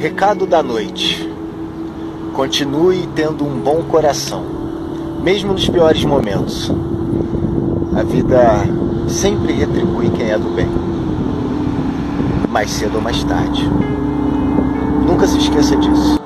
Recado da noite. Continue tendo um bom coração, mesmo nos piores momentos. A vida sempre retribui quem é do bem, mais cedo ou mais tarde. Nunca se esqueça disso.